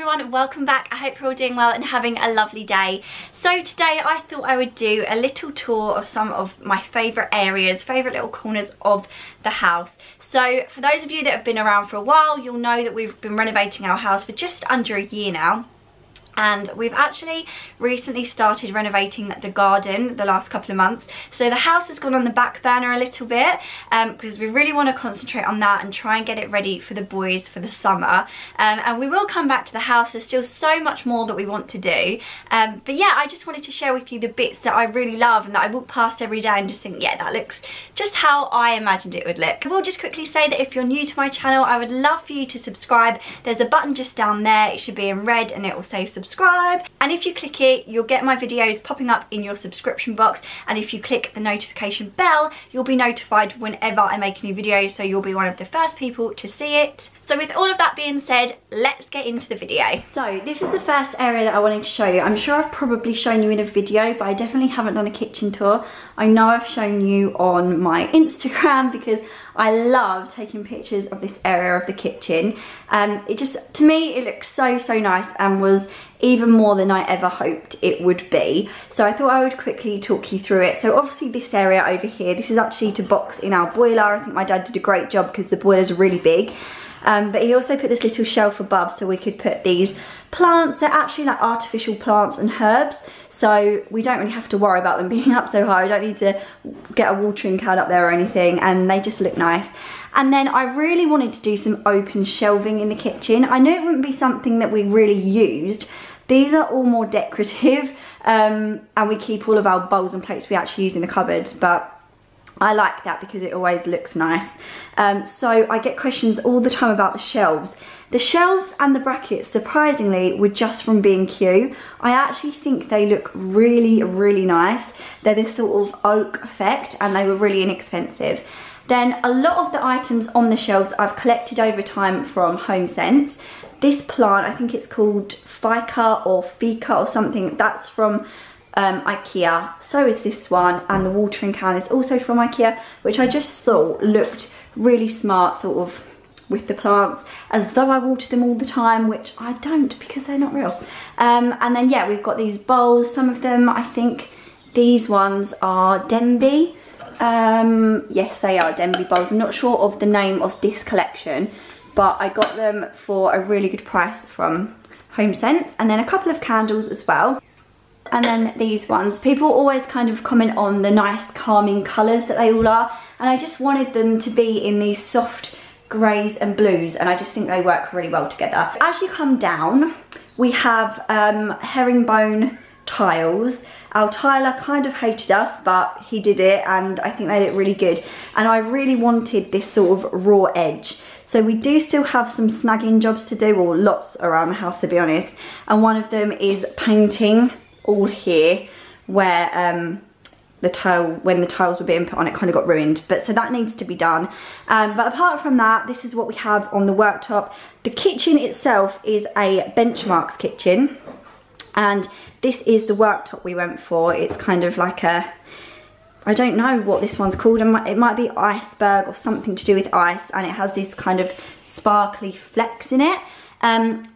everyone, welcome back. I hope you're all doing well and having a lovely day. So today I thought I would do a little tour of some of my favourite areas, favourite little corners of the house. So for those of you that have been around for a while, you'll know that we've been renovating our house for just under a year now and we've actually recently started renovating the garden the last couple of months. So the house has gone on the back burner a little bit um, because we really want to concentrate on that and try and get it ready for the boys for the summer. Um, and we will come back to the house there's still so much more that we want to do. Um, but yeah I just wanted to share with you the bits that I really love and that I walk past every day and just think yeah that looks just how I imagined it would look. I will just quickly say that if you're new to my channel I would love for you to subscribe. There's a button just down there it should be in red and it will say subscribe subscribe. And if you click it you'll get my videos popping up in your subscription box. And if you click the notification bell you'll be notified whenever I make a new video. So you'll be one of the first people to see it. So with all of that being said, let's get into the video. So this is the first area that I wanted to show you. I'm sure I've probably shown you in a video, but I definitely haven't done a kitchen tour. I know I've shown you on my Instagram because I love taking pictures of this area of the kitchen. Um, it just, to me, it looks so, so nice and was even more than I ever hoped it would be. So I thought I would quickly talk you through it. So obviously this area over here, this is actually to box in our boiler. I think my dad did a great job because the boiler's really big. Um, but he also put this little shelf above so we could put these plants. They're actually like artificial plants and herbs. So we don't really have to worry about them being up so high. We don't need to get a watering can up there or anything. And they just look nice. And then I really wanted to do some open shelving in the kitchen. I knew it wouldn't be something that we really used. These are all more decorative um, and we keep all of our bowls and plates we actually use in the cupboard. But I like that because it always looks nice. Um, so I get questions all the time about the shelves. The shelves and the brackets, surprisingly, were just from B&Q. I actually think they look really, really nice. They're this sort of oak effect and they were really inexpensive. Then a lot of the items on the shelves I've collected over time from HomeSense. This plant, I think it's called Fica or Fika or something, that's from um, Ikea. So is this one and the watering can is also from Ikea which I just thought looked really smart sort of with the plants as though I water them all the time which I don't because they're not real. Um, and then yeah we've got these bowls some of them I think these ones are Denby. Um, yes they are Denby bowls. I'm not sure of the name of this collection but I got them for a really good price from HomeSense and then a couple of candles as well and then these ones. People always kind of comment on the nice calming colours that they all are and I just wanted them to be in these soft greys and blues and I just think they work really well together. As you come down we have um, herringbone tiles. Our tiler kind of hated us but he did it and I think they look really good and I really wanted this sort of raw edge. So we do still have some snagging jobs to do, or lots around the house to be honest. And one of them is painting all here where um, the tile, when the tiles were being put on, it kind of got ruined. But so that needs to be done. Um, but apart from that, this is what we have on the worktop. The kitchen itself is a Benchmarx kitchen. And this is the worktop we went for. It's kind of like a, I don't know what this one's called. It might be iceberg or something to do with ice. And it has this kind of sparkly flecks in it. Um,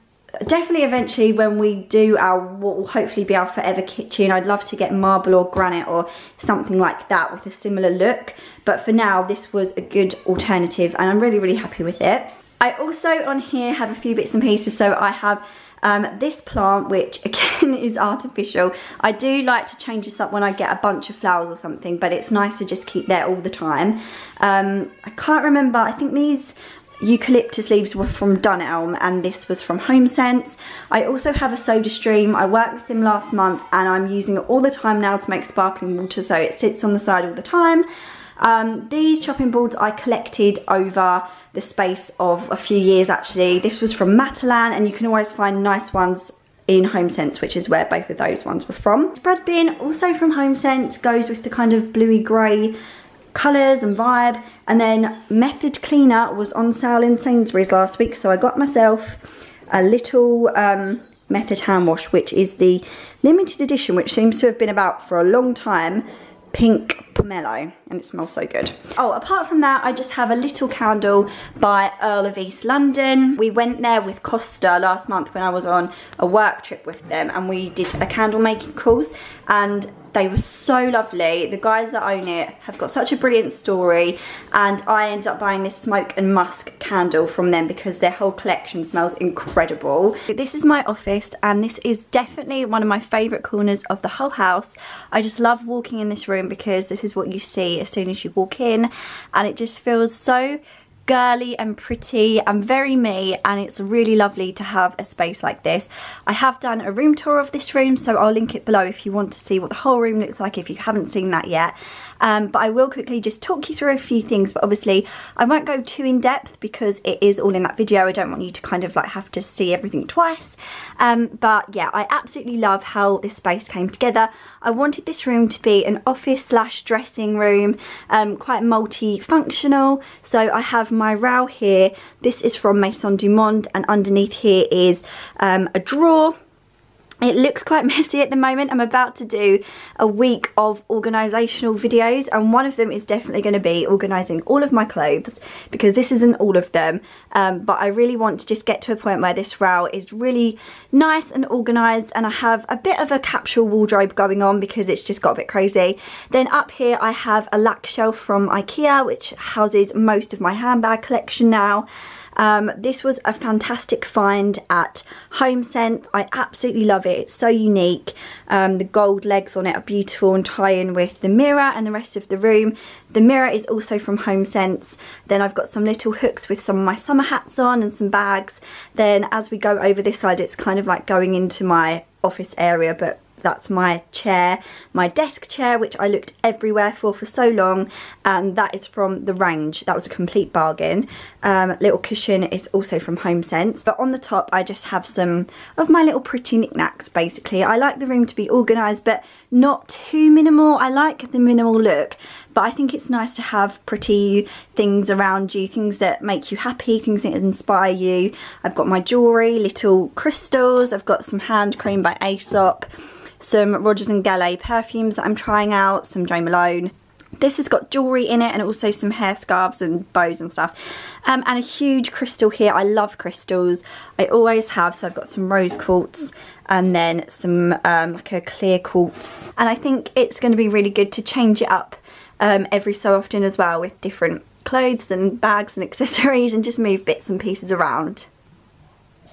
definitely eventually when we do our what will hopefully be our forever kitchen I'd love to get marble or granite or something like that with a similar look. But for now this was a good alternative and I'm really really happy with it. I also on here have a few bits and pieces. So I have um, this plant which again is artificial. I do like to change this up when I get a bunch of flowers or something but it's nice to just keep there all the time. Um, I can't remember. I think these eucalyptus leaves were from Dunelm and this was from HomeSense. I also have a SodaStream. I worked with him last month and I'm using it all the time now to make sparkling water so it sits on the side all the time. Um, these chopping boards I collected over the space of a few years actually. This was from Matalan and you can always find nice ones in HomeSense, which is where both of those ones were from. Spread bin, also from HomeSense, goes with the kind of bluey grey colours and vibe. And then Method Cleaner was on sale in Sainsbury's last week, so I got myself a little um, Method hand wash, which is the limited edition, which seems to have been about for a long time. Pink pomelo and it smells so good. Oh, apart from that, I just have a little candle by Earl of East London. We went there with Costa last month when I was on a work trip with them and we did a candle making course and they were so lovely. The guys that own it have got such a brilliant story and I ended up buying this smoke and musk candle from them because their whole collection smells incredible. This is my office and this is definitely one of my favourite corners of the whole house. I just love walking in this room because this is what you see as soon as you walk in and it just feels so girly and pretty and very me and it's really lovely to have a space like this. I have done a room tour of this room so I'll link it below if you want to see what the whole room looks like if you haven't seen that yet. Um, but I will quickly just talk you through a few things but obviously I won't go too in depth because it is all in that video. I don't want you to kind of like have to see everything twice. Um, but yeah, I absolutely love how this space came together. I wanted this room to be an office slash dressing room, um, quite multi-functional. So I have my row here. This is from Maisons du Monde and underneath here is um, a drawer it looks quite messy at the moment. I'm about to do a week of organisational videos and one of them is definitely going to be organising all of my clothes because this isn't all of them um, but I really want to just get to a point where this row is really nice and organised and I have a bit of a capsule wardrobe going on because it's just got a bit crazy. Then up here I have a Lack shelf from Ikea which houses most of my handbag collection now. Um, this was a fantastic find at HomeSense. I absolutely love it. It's so unique. Um, the gold legs on it are beautiful and tie in with the mirror and the rest of the room. The mirror is also from HomeSense. Then I've got some little hooks with some of my summer hats on and some bags. Then as we go over this side, it's kind of like going into my office area, but that's my chair, my desk chair, which I looked everywhere for for so long. And that is from The Range. That was a complete bargain. Um, little cushion is also from HomeSense. But on the top, I just have some of my little pretty knickknacks, basically. I like the room to be organised, but not too minimal. I like the minimal look, but I think it's nice to have pretty things around you, things that make you happy, things that inspire you. I've got my jewellery, little crystals, I've got some hand cream by Aesop, some Rogers and Gallet perfumes that I'm trying out, some Jo Malone. This has got jewellery in it and also some hair scarves and bows and stuff. Um, and a huge crystal here. I love crystals. I always have. So I've got some rose quartz and then some um, like a clear quartz. And I think it's going to be really good to change it up um, every so often as well with different clothes and bags and accessories and just move bits and pieces around.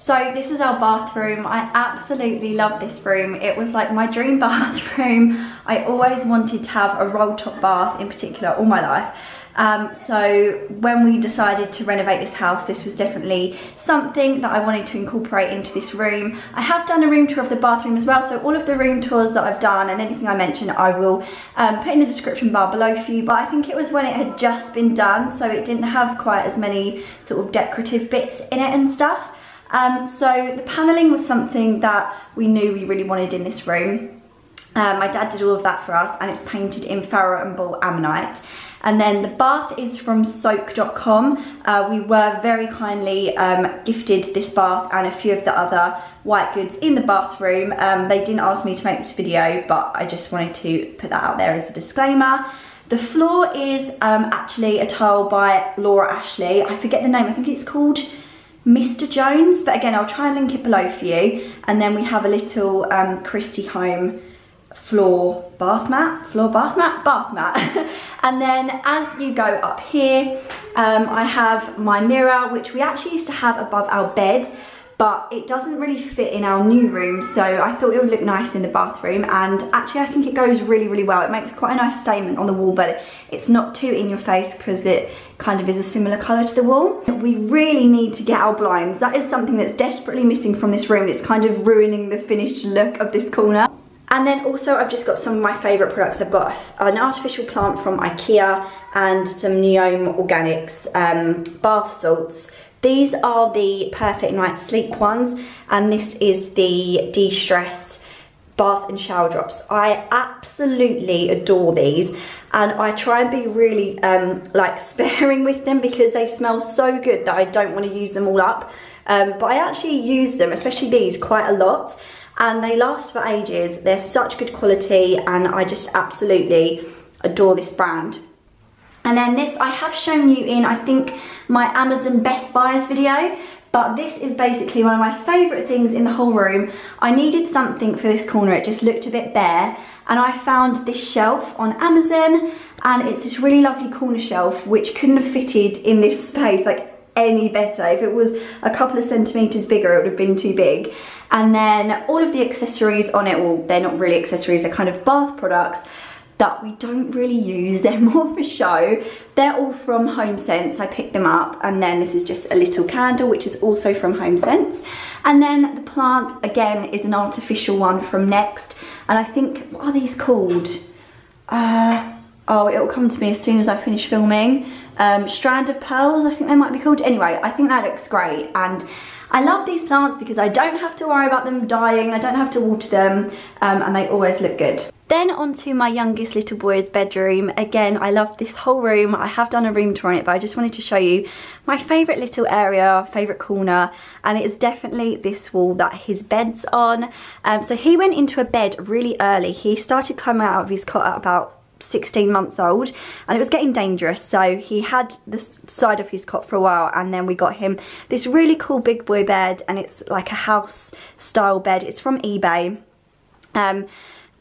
So this is our bathroom. I absolutely love this room. It was like my dream bathroom. I always wanted to have a roll top bath in particular all my life. Um, so when we decided to renovate this house, this was definitely something that I wanted to incorporate into this room. I have done a room tour of the bathroom as well, so all of the room tours that I've done and anything I mention I will um, put in the description bar below for you, but I think it was when it had just been done, so it didn't have quite as many sort of decorative bits in it and stuff. Um, so the panelling was something that we knew we really wanted in this room. Um, my dad did all of that for us and it's painted in Farrow and Ball Ammonite. And then the bath is from soak.com. Uh, we were very kindly um, gifted this bath and a few of the other white goods in the bathroom. Um, they didn't ask me to make this video, but I just wanted to put that out there as a disclaimer. The floor is um, actually a tile by Laura Ashley. I forget the name, I think it's called Mr. Jones, but again, I'll try and link it below for you. And then we have a little um, Christy Home floor bath mat, floor bath mat, bath mat. and then as you go up here, um, I have my mirror, which we actually used to have above our bed but it doesn't really fit in our new room so I thought it would look nice in the bathroom and actually I think it goes really really well it makes quite a nice statement on the wall but it's not too in your face because it kind of is a similar colour to the wall. We really need to get our blinds that is something that's desperately missing from this room it's kind of ruining the finished look of this corner. And then also I've just got some of my favourite products. I've got an artificial plant from Ikea and some Neom Organics um, bath salts. These are the Perfect Night Sleep ones and this is the De-Stress bath and shower drops. I absolutely adore these and I try and be really um, like sparing with them because they smell so good that I don't want to use them all up. Um, but I actually use them, especially these, quite a lot and they last for ages. They're such good quality and I just absolutely adore this brand. And then this I have shown you in, I think, my Amazon Best Buys video, but this is basically one of my favourite things in the whole room. I needed something for this corner, it just looked a bit bare, and I found this shelf on Amazon, and it's this really lovely corner shelf, which couldn't have fitted in this space, like any better. If it was a couple of centimetres bigger, it would have been too big. And then all of the accessories on it, well, they're not really accessories, they're kind of bath products, that we don't really use. They're more for show. They're all from HomeSense. I picked them up and then this is just a little candle which is also from HomeSense. And then the plant again is an artificial one from Next. And I think, what are these called? Uh, oh, it'll come to me as soon as I finish filming. Um, Strand of Pearls, I think they might be called. Anyway, I think that looks great. And I love these plants because I don't have to worry about them dying, I don't have to water them, um, and they always look good. Then onto my youngest little boy's bedroom. Again, I love this whole room. I have done a room tour on it, but I just wanted to show you my favourite little area, favourite corner, and it is definitely this wall that his bed's on. Um, so he went into a bed really early. He started coming out of his cot at about 16 months old and it was getting dangerous so he had the side of his cot for a while and then we got him this really cool big boy bed and it's like a house style bed it's from ebay um,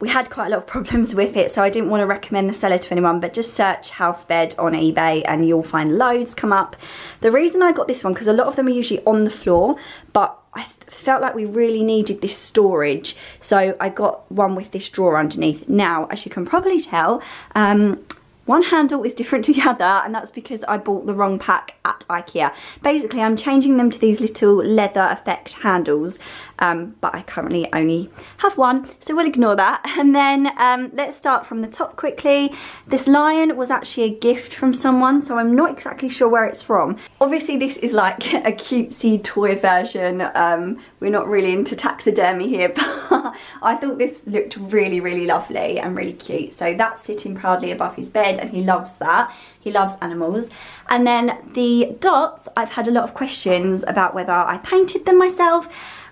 we had quite a lot of problems with it so I didn't want to recommend the seller to anyone but just search house bed on eBay and you'll find loads come up. The reason I got this one because a lot of them are usually on the floor but I felt like we really needed this storage so I got one with this drawer underneath. Now as you can probably tell um, one handle is different to the other and that's because I bought the wrong pack at Ikea. Basically I'm changing them to these little leather effect handles um, but I currently only have one so we'll ignore that and then um, let's start from the top quickly. This lion was actually a gift from someone so I'm not exactly sure where it's from. Obviously this is like a cutesy toy version um, we're not really into taxidermy here but I thought this looked really really lovely and really cute so that's sitting proudly above his bed and he loves that. He loves animals. And then the dots, I've had a lot of questions about whether I painted them myself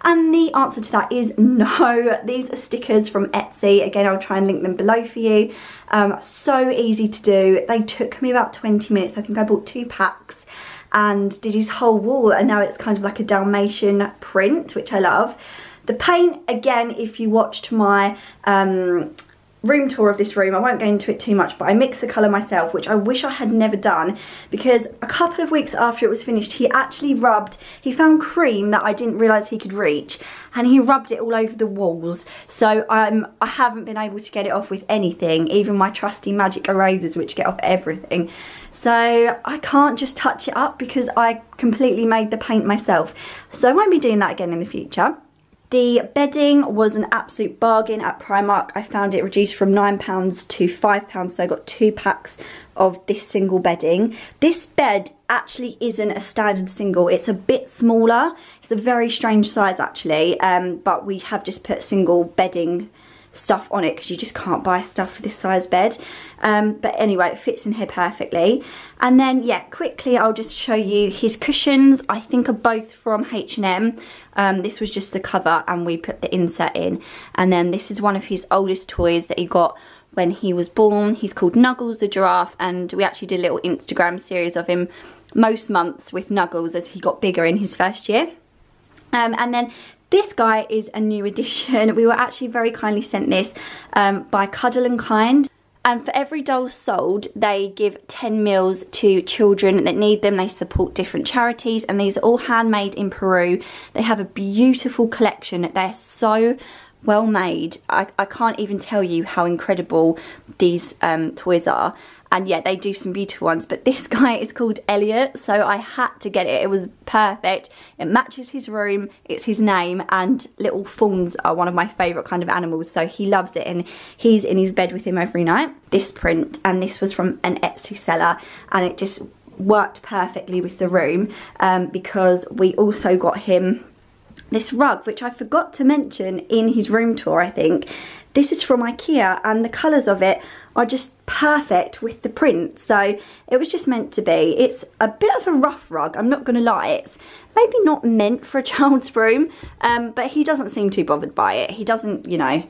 and the answer to that is no. These are stickers from Etsy. Again, I'll try and link them below for you. Um, so easy to do. They took me about 20 minutes. I think I bought two packs and did his whole wall and now it's kind of like a Dalmatian print, which I love. The paint, again, if you watched my um, room tour of this room. I won't go into it too much, but I mixed the colour myself, which I wish I had never done because a couple of weeks after it was finished, he actually rubbed, he found cream that I didn't realise he could reach and he rubbed it all over the walls. So um, I haven't been able to get it off with anything, even my trusty magic erasers, which get off everything. So I can't just touch it up because I completely made the paint myself. So I won't be doing that again in the future. The bedding was an absolute bargain at Primark. I found it reduced from £9 to £5, so I got two packs of this single bedding. This bed actually isn't a standard single. It's a bit smaller. It's a very strange size actually, um, but we have just put single bedding stuff on it because you just can't buy stuff for this size bed. Um, but anyway, it fits in here perfectly. And then, yeah, quickly I'll just show you his cushions. I think are both from H&M. Um, this was just the cover and we put the insert in. And then this is one of his oldest toys that he got when he was born. He's called Nuggles the giraffe and we actually did a little Instagram series of him most months with Nuggles as he got bigger in his first year. Um, and then this guy is a new addition. We were actually very kindly sent this um, by Cuddle and Kind. And for every doll sold, they give 10 meals to children that need them. They support different charities and these are all handmade in Peru. They have a beautiful collection. They're so well made. I, I can't even tell you how incredible these um, toys are and yeah they do some beautiful ones but this guy is called Elliot so I had to get it. It was perfect. It matches his room it's his name and little fawns are one of my favorite kind of animals so he loves it and he's in his bed with him every night. This print and this was from an Etsy seller and it just worked perfectly with the room um, because we also got him this rug which I forgot to mention in his room tour I think this is from Ikea and the colours of it are just perfect with the print. So it was just meant to be. It's a bit of a rough rug, I'm not going to lie. It's maybe not meant for a child's room, um, but he doesn't seem too bothered by it. He doesn't, you know,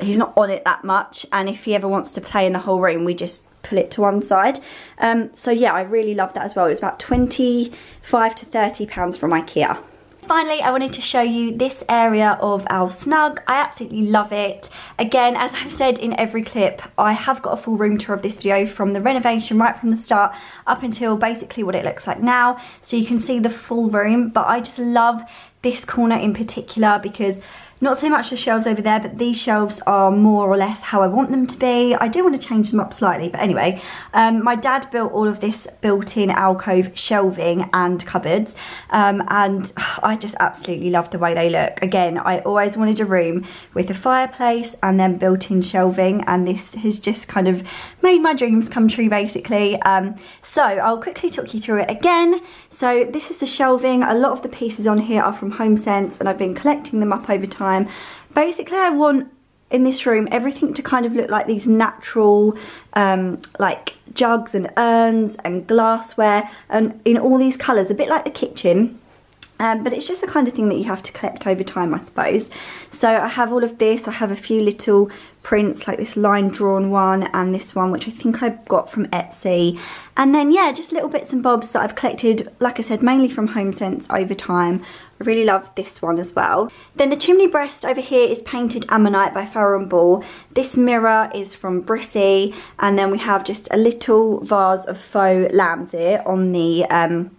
he's not on it that much and if he ever wants to play in the whole room we just pull it to one side um, so yeah I really love that as well it's about 25 to 30 pounds from Ikea Finally, I wanted to show you this area of our snug. I absolutely love it. Again, as I've said in every clip, I have got a full room tour of this video from the renovation right from the start up until basically what it looks like now. So you can see the full room, but I just love this corner in particular because not so much the shelves over there, but these shelves are more or less how I want them to be. I do want to change them up slightly, but anyway, um, my dad built all of this built-in alcove shelving and cupboards, um, and I just absolutely love the way they look. Again, I always wanted a room with a fireplace and then built-in shelving, and this has just kind of made my dreams come true, basically. Um, so I'll quickly talk you through it again. So this is the shelving. A lot of the pieces on here are from HomeSense, and I've been collecting them up over time. Basically, I want in this room everything to kind of look like these natural um, like jugs and urns and glassware and in all these colours, a bit like the kitchen. Um, but it's just the kind of thing that you have to collect over time, I suppose. So I have all of this. I have a few little prints, like this line drawn one and this one, which I think I got from Etsy. And then, yeah, just little bits and bobs that I've collected, like I said, mainly from HomeSense over time. I really love this one as well. Then the chimney breast over here is painted Ammonite by Farrow & Ball. This mirror is from Brissi. And then we have just a little vase of faux lamb's ear on the... Um,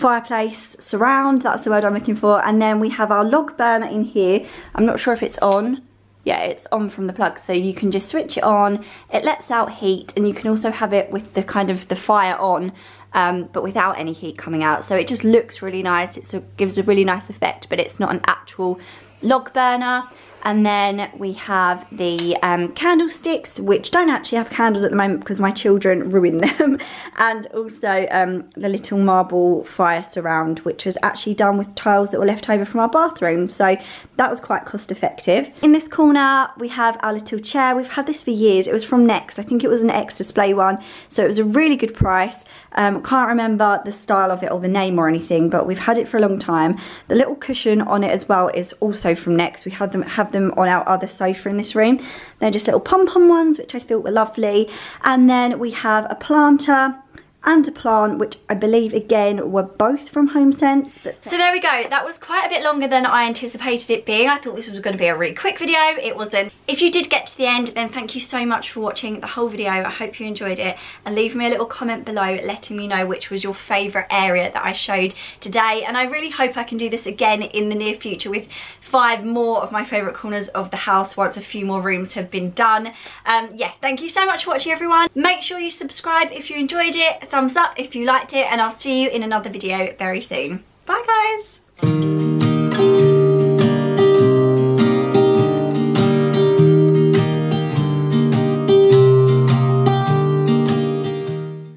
fireplace surround that's the word I'm looking for and then we have our log burner in here I'm not sure if it's on yeah it's on from the plug so you can just switch it on it lets out heat and you can also have it with the kind of the fire on um, but without any heat coming out. So it just looks really nice. It gives a really nice effect, but it's not an actual log burner. And then we have the um, candlesticks, which don't actually have candles at the moment because my children ruined them. and also um, the little marble fire surround, which was actually done with tiles that were left over from our bathroom. So that was quite cost effective. In this corner, we have our little chair. We've had this for years. It was from Next. I think it was an X display one. So it was a really good price. Um, can't remember the style of it or the name or anything, but we've had it for a long time. The little cushion on it as well is also from Next. We had them have them on our other sofa in this room. They're just little pom-pom ones, which I thought were lovely. And then we have a planter and a plant which I believe again were both from HomeSense. But so there we go, that was quite a bit longer than I anticipated it being. I thought this was going to be a really quick video, it wasn't. If you did get to the end then thank you so much for watching the whole video, I hope you enjoyed it and leave me a little comment below letting me know which was your favourite area that I showed today and I really hope I can do this again in the near future with five more of my favourite corners of the house once a few more rooms have been done. Um, yeah, thank you so much for watching everyone. Make sure you subscribe if you enjoyed it, thumbs up if you liked it, and I'll see you in another video very soon. Bye guys!